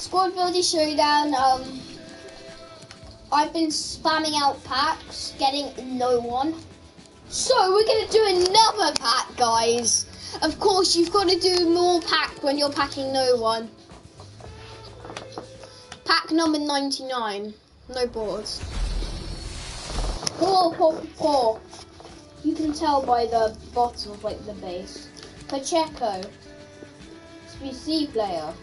Squad Builder Showdown. Um, I've been spamming out packs, getting no one. So we're gonna do another pack, guys. Of course, you've got to do more pack when you're packing no one. Pack number 99. No boards. Four, four, four. You can tell by the bottom of like the base. Pacheco. SBC player.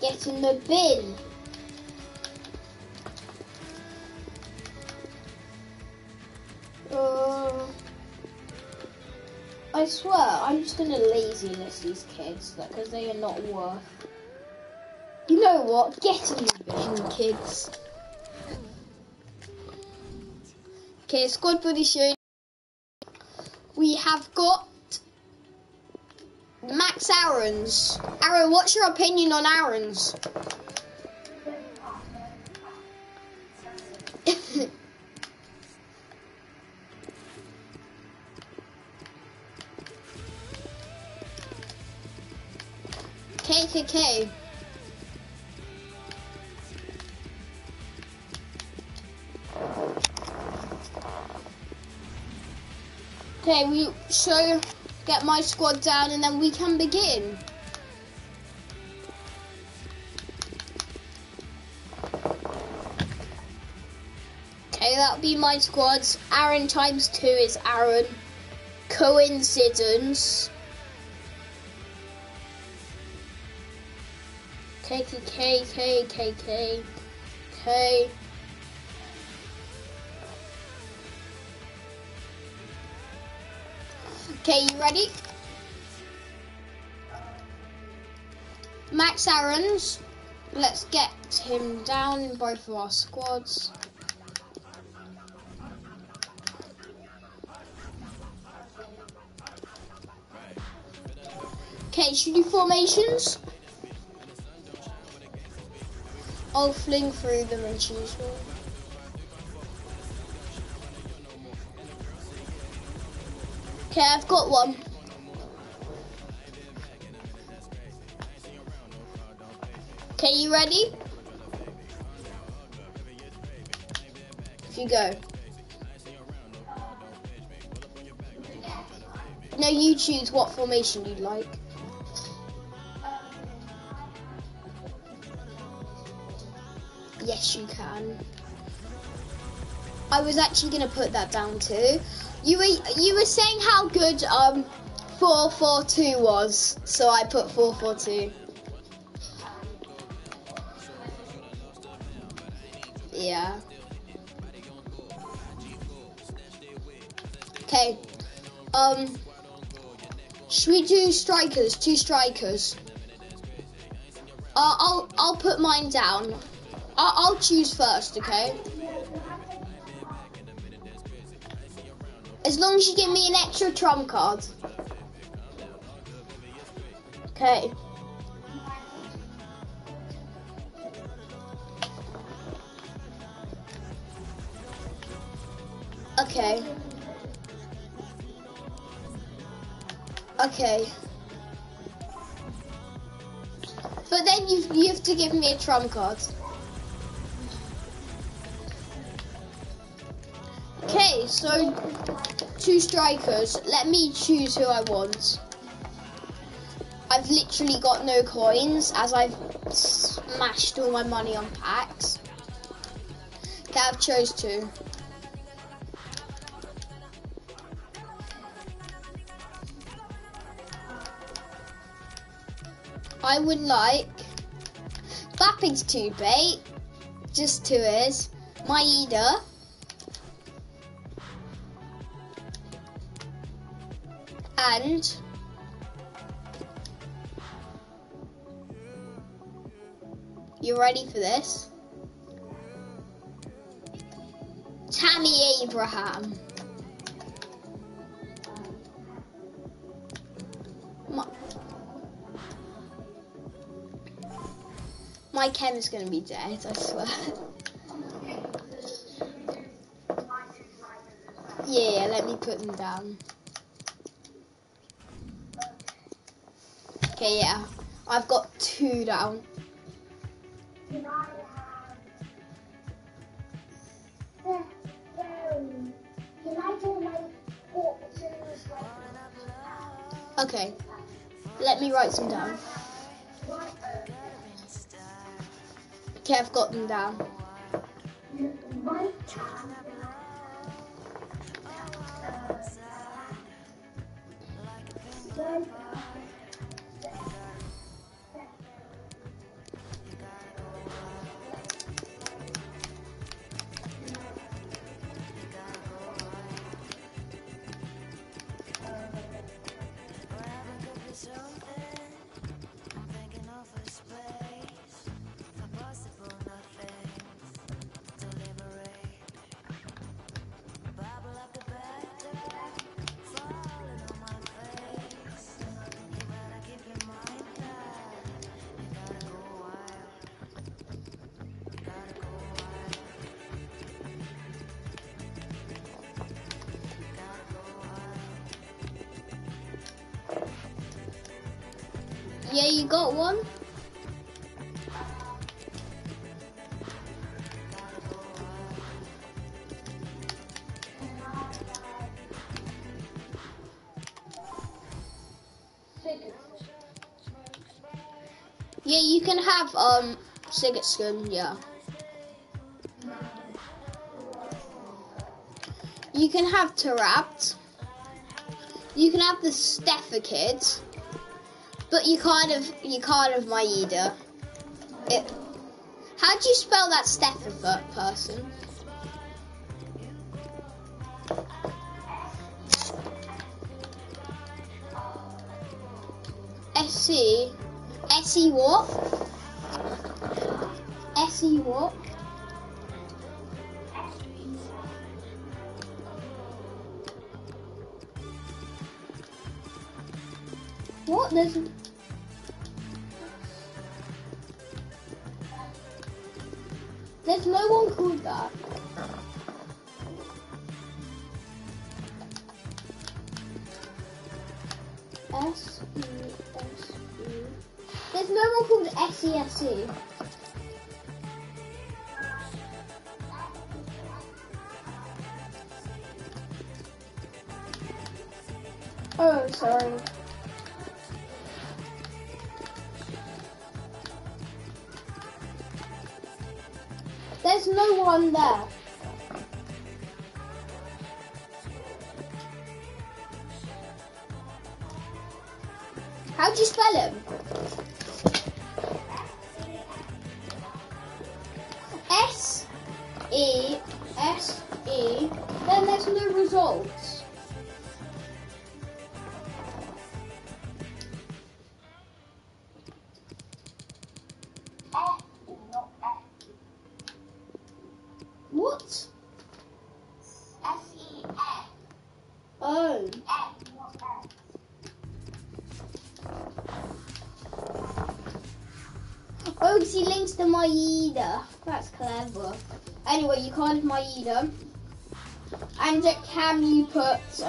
Get in the bin. Uh, I swear, I'm just gonna lazy list these kids because they are not worth. You know what? Get in the bin, kids. Okay, squad body show. We have got Max Aarons. Aaron, what's your opinion on Aarons? KKK. Okay, we show get my squad down and then we can begin. Okay, that'll be my squads. Aaron times two is Aaron. Coincidence. K K Okay, you ready? Max Aarons. Let's get him down in both of our squads. Okay, should do formations? I'll fling through them and choose Okay, I've got one. Okay, you ready? If you go. No, you choose what formation you'd like. Yes, you can. I was actually gonna put that down too. You were you were saying how good um four four two was, so I put four four two. Yeah. Okay. Um. Should we do strikers? Two strikers. Uh, I'll I'll put mine down. I'll, I'll choose first, okay? As long as you give me an extra trump card. Okay. Okay. Okay. But then you you have to give me a trump card. Okay, so two strikers. Let me choose who I want. I've literally got no coins as I've smashed all my money on packs. Okay, I've chose two. I would like Bapping's two bait, just two is My Maeda. And you ready for this? Tammy Abraham. My, my chem is gonna be dead, I swear. yeah, let me put them down. Okay, yeah. I've got two down. Okay. Let me write some down. Okay, I've got them down. You got one? Yeah, you can have um Sigurdsson, yeah. You can have Tarapt. You can have the Steffa kids. But you kind of you can't have Maeda. It how do you spell that Steffa per- person? What? There's There's no one called that. S E S. There's no one called S E S E. How do you spell him? S E S E. Then there's no results.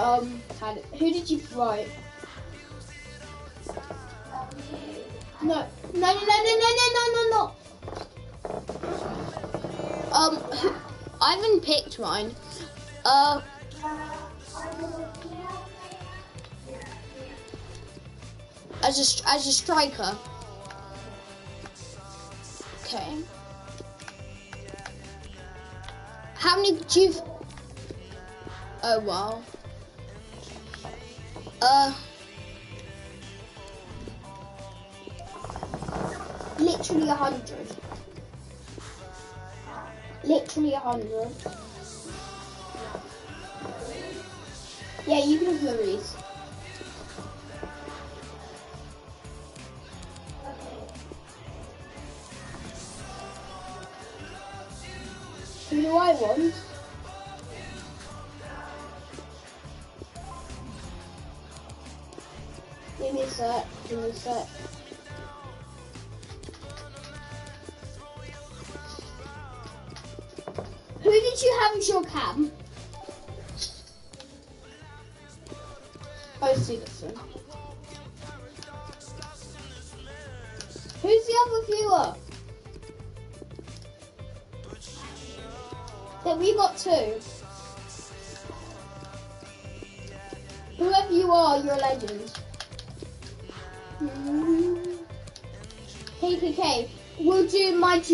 Um? had- Who did you write? No, no, no, no, no, no, no, no, no, no. Um, I haven't picked mine. Uh, as a as a striker. Okay. How many do you? Oh wow. Uh. Literally a hundred. Literally a hundred. Yeah, you can have Maurice. Who do I want? Sec. Give me a sec. Who did you have as your cam?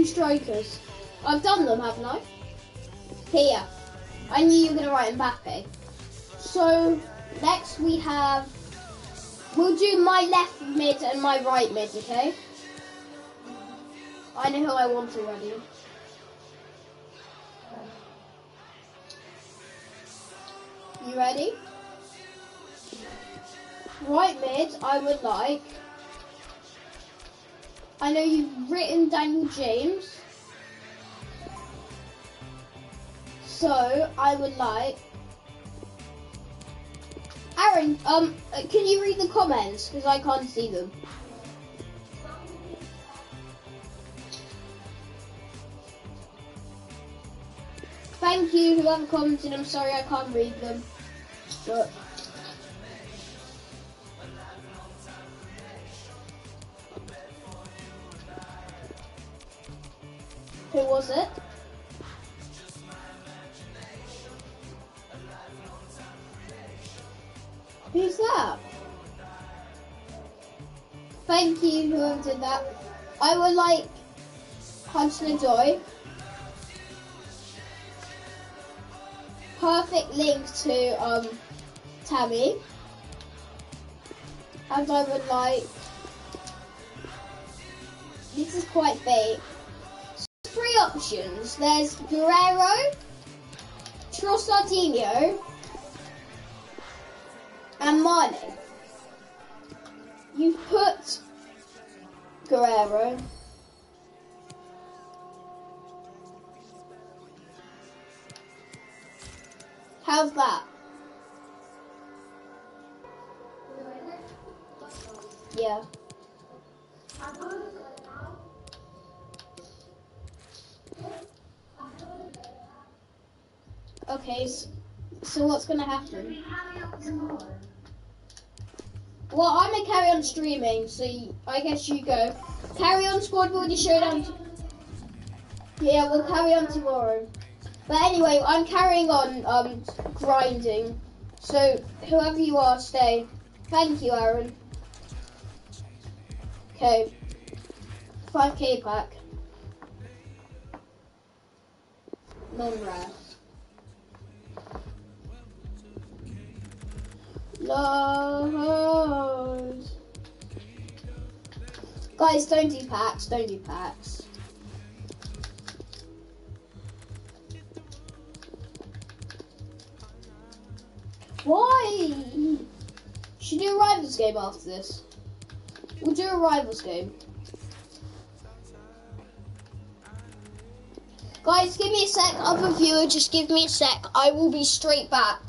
Strikers. I've done them, haven't I? Here. I knew you were going to write Mbappe. So, next we have... We'll do my left mid and my right mid, okay? I know who I want already. You ready? Right mid, I would like. I know you've written Daniel James. So I would like. Aaron, um, uh, can you read the comments? Because I can't see them. Thank you, whoever commented. I'm sorry I can't read them. But was it? Who's that? Thank you, whoever did that. I would like Hudson-Odoi. Perfect link to um Tammy. And I would like this is quite big. Options. There's Guerrero, Trossardinho, and Mane. You've put Guerrero. How's that? Yeah. Okay, s- so what's gonna happen? Well, I'm gonna carry on streaming, so I guess you go. Carry on squad builder showdown. yeah, we'll carry on tomorrow. But anyway, I'm carrying on um grinding. So whoever you are, stay. Thank you, Aaron. Okay. 5k pack. Non-rare. Guys, don't do packs. Don't do packs. Why? Should do a rivals game after this. We'll do a rivals game. Guys, give me a sec. Other viewer, just give me a sec. I will be straight back.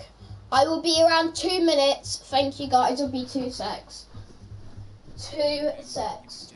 I will be around two minutes. Thank you, guys. It'll be two secs. Two secs.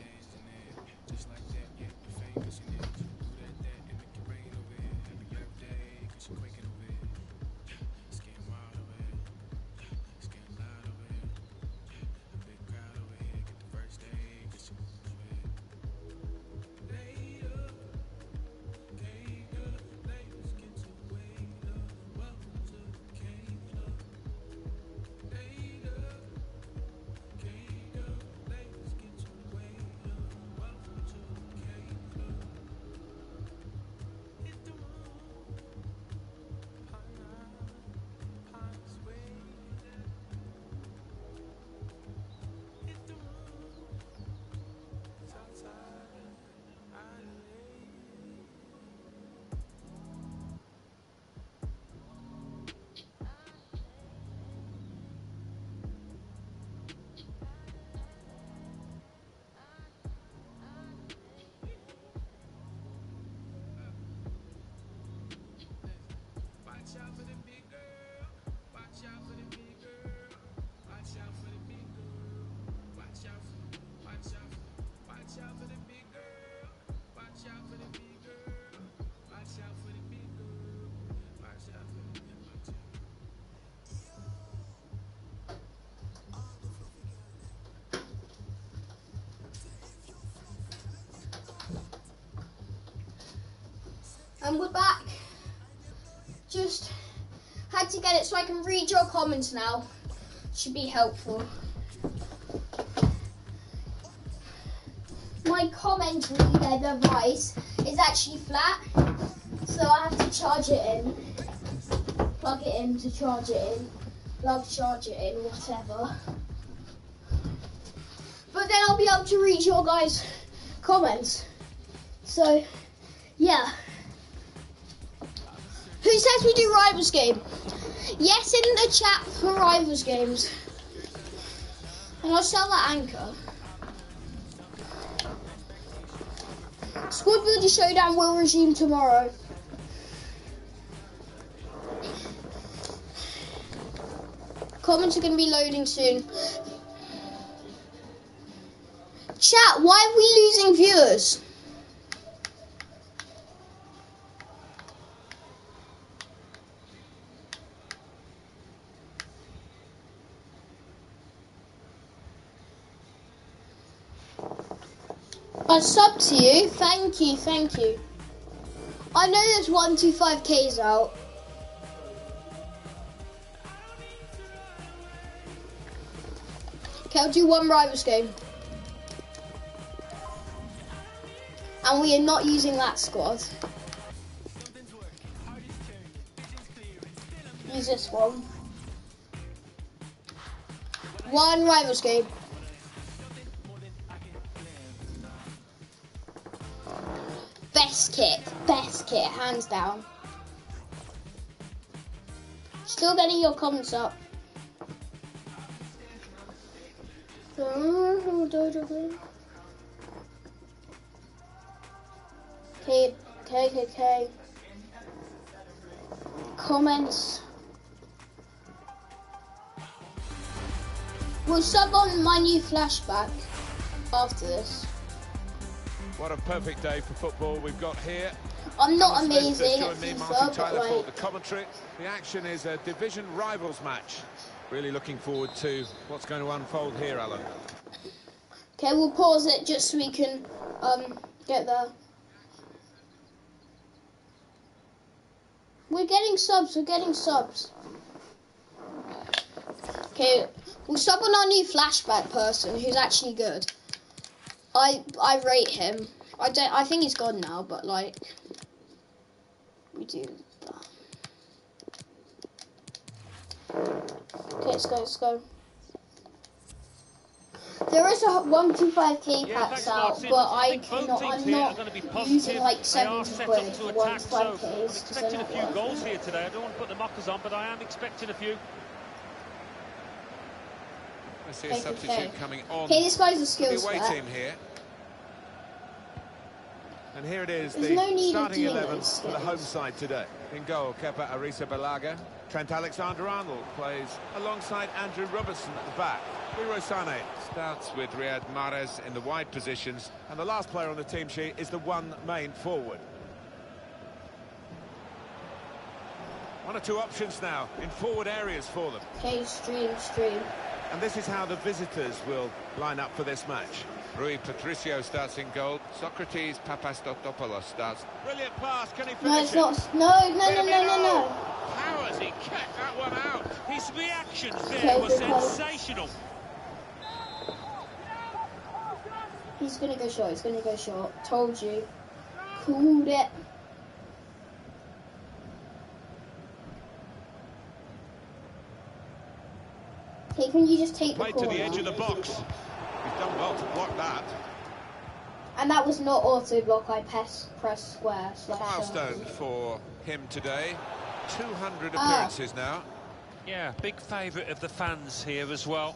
And we're back. just had to get it so I can read your comments now. Should be helpful. My comment reader device is actually flat, so I have to charge it in. Plug it in to charge it in. Plug charge it in, whatever. But then I'll be able to read your guys' comments. So, yeah. Says we do rivals game? Yes, in the chat for rivals games. And I'll sell that anchor. Squad Builder Showdown will resume tomorrow. Comments are going to be loading soon. Chat, why are we losing viewers? Sub to you. Thank you, thank you. I know there's 125k's out. Okay, I'll do one rivals game. And we are not using that squad. Use this one. One rivals game. Kit, hands down. Still getting your comments up. Okay, okay, okay, okay. Comments. We'll sub on my new flashback after this. What a perfect day for football we've got here. I'm not amazing at FIFA, Martin but like, the commentary. The action is a division rivals match. Really looking forward to what's going to unfold here, Alan. okay, we'll pause it just so we can um get there. We're getting subs. We're getting subs. Okay, we'll sub on our new flashback person who's actually good. I I rate him. I don't. I think he's gone now, but like we do. that. Okay, let's go. Let's go. There is a one two five k Yeah, packs out, Martin. but I I think both cannot. I'm not going to be using positive. like seventy set quid up to for one attack, to so five I'm ks. 'cause expecting a few worth goals it. here today. I don't want to put the mockers on, but I am expecting a few. I see a substitute coming on Okay, this guy's a for the skills away team here. And here it is, There's the no starting 11 for the home side today. In goal, Kepa Arrizabalaga. Trent Alexander-Arnold plays alongside Andrew Robertson at the back. Leroy Sané starts with Riyad Mahrez in the wide positions, and the last player on the team sheet is the one main forward. One or two options now in forward areas for them. Okay, stream, stream. And this is how the visitors will line up for this match. Rui Patricio starts in goal. Sokratis Papastathopoulos starts. Brilliant pass, can he No, finish it's it? not. No, no, no, no, no, no. How has he kept that one out? His reactions Okay, there were sensational. He's gonna go short. He's gonna go short. Told you. Called it. Okay, can you just take the Played to the edge of the box. He's done well to block that. And that was not auto block. I press press square slash. Milestone circle. for him today. 200 Ah. appearances now. Yeah, big favourite of the fans here as well.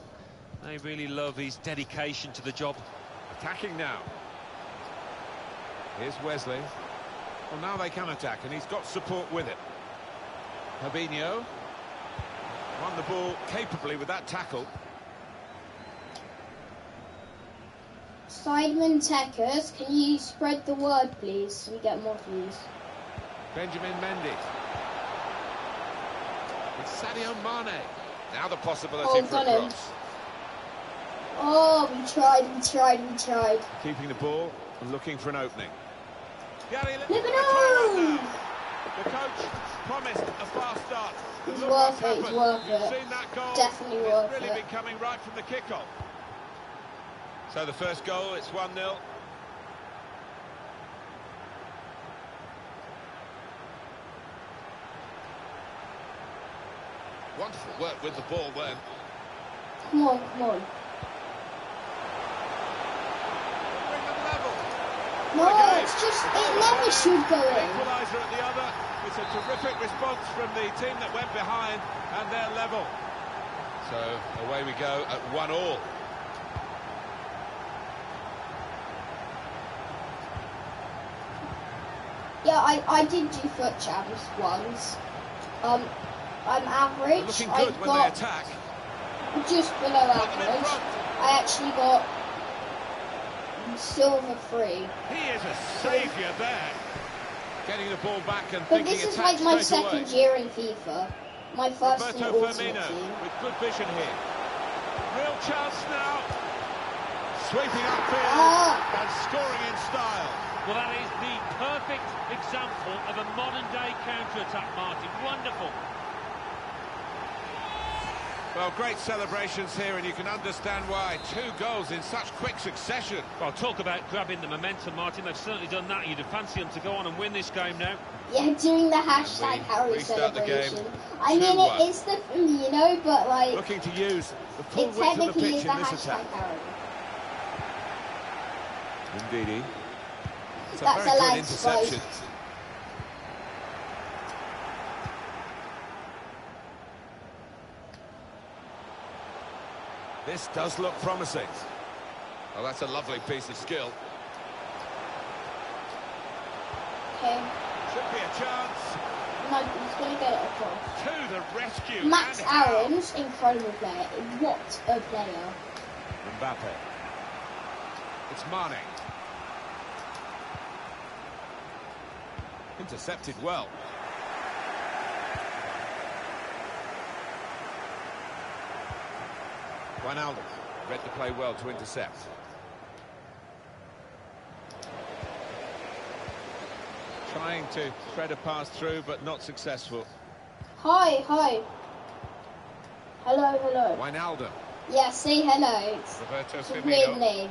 They really love his dedication to the job. Attacking now. Here's Wesley. Well, now they can attack, and he's got support with it. Fabinho. Won the ball capably with that tackle. Sidemen Techers, can you spread the word, please? So we get more views. Benjamin Mendy. It's Sadio Mane. Now the possibility Oh, for a cross. Oh, we tried, we tried, we tried. Keeping the ball and looking for an opening. Gary Li- Live it a try run on! now. The coach promised a fast start. It's Look worth it, it's worth You've it. seen that goal. Definitely it's worth really it. been coming right from the kickoff. So the first goal, it's 1-0. Wonderful work with the ball then. Come on, come on. Bring them level. No, it's just, it never should go in. Equaliser at the other. It's a terrific response from the team that went behind, and they're level. So away we go at one all. Yeah, I, I did do FUT Champs once. Um, I'm average. I good when they got attack. just below in average. I actually got silver three. He is a saviour there. Getting the ball back and But this is like my second away. year in FIFA. My first in Roberto Ultimate Firmino Team. with good vision here. Real chance now. Sweeping upfield Ah. and scoring in style. Well, that is the perfect example of a modern-day counter-attack, Martin. Wonderful. Well, great celebrations here, and you can understand why. Two goals in such quick succession. Well, talk about grabbing the momentum, Martin. They've certainly done that. You'd fancy them to go on and win this game now. Yeah, doing the hashtag we Harry restart the game. celebration. I mean, 2-1. it's the you know, but like Looking to use the full it width of the technically pitch is the in this hashtag attack. Harry. Indeedy. It's a That's very a good lag interception. This does look promising. Well, that's a lovely piece of skill. Okay, Should be a chance. no, he's gonna get it across. To the rescue. Max and. Aaron's incredible player. What a player! Mbappe. It's Mane. Intercepted well. Wijnaldum read the play well to intercept. Trying to thread a pass through, but not successful. Hi, hi. Hello, hello. Wijnaldum. Yeah, say hello. It's, Roberto weird name.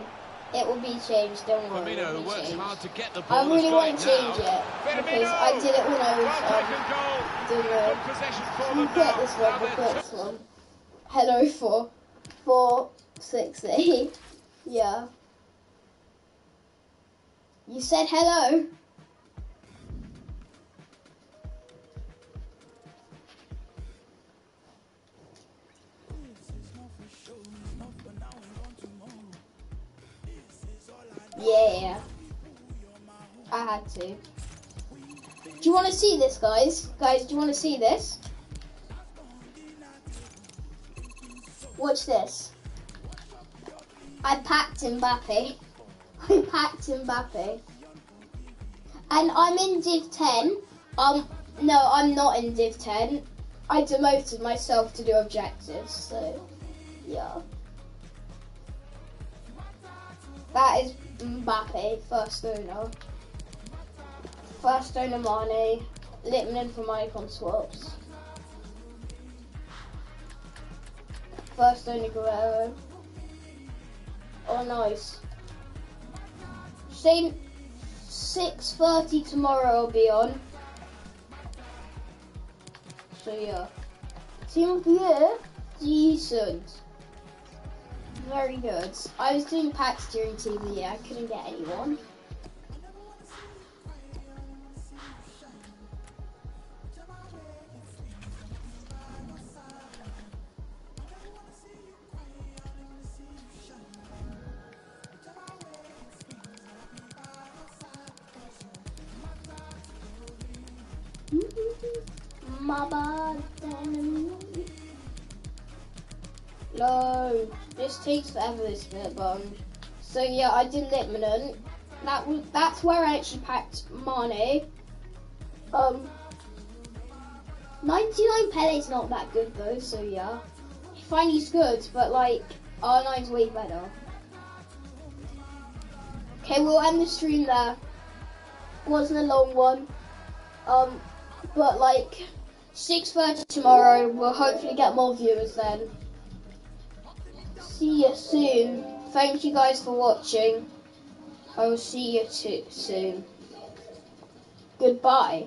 It will be changed. Don't worry. it Firmino be works changed. hard to get the I ball. really got want to change now. it because Firmino! I did it when I was um, doing a possession for We'll them put now. this one, they're put this one. Hello four, four, six, eight. Yeah. You said hello. Yeah. I had to. Do you want to see this, guys? Guys, do you want to see this? Watch this. I packed Mbappe. I packed Mbappe. And I'm in Div 10. Um, no, I'm not in Div 10. I demoted myself to do objectives, so yeah. That is Mbappe, first owner. First owner Mane, Littman from Icon Swaps. First owner Guerrero. Oh, nice. Same 6.30 tomorrow I'll be on. So yeah. Team of the year? Decent. Very good. I was doing packs during TV. I couldn't get anyone. Mama, No, this takes forever. This bit, bum. So yeah, I did Litmanen. That was that's where I actually packed Mane. Um, 99 Pele's not that good though. So yeah, fine he's good, but like R9's way better. Okay, we'll end the stream there. Wasn't a long one. Um, But like 6:30 tomorrow, we'll hopefully get more viewers then. See you soon. Thank you guys for watching. I will see you soon. Goodbye.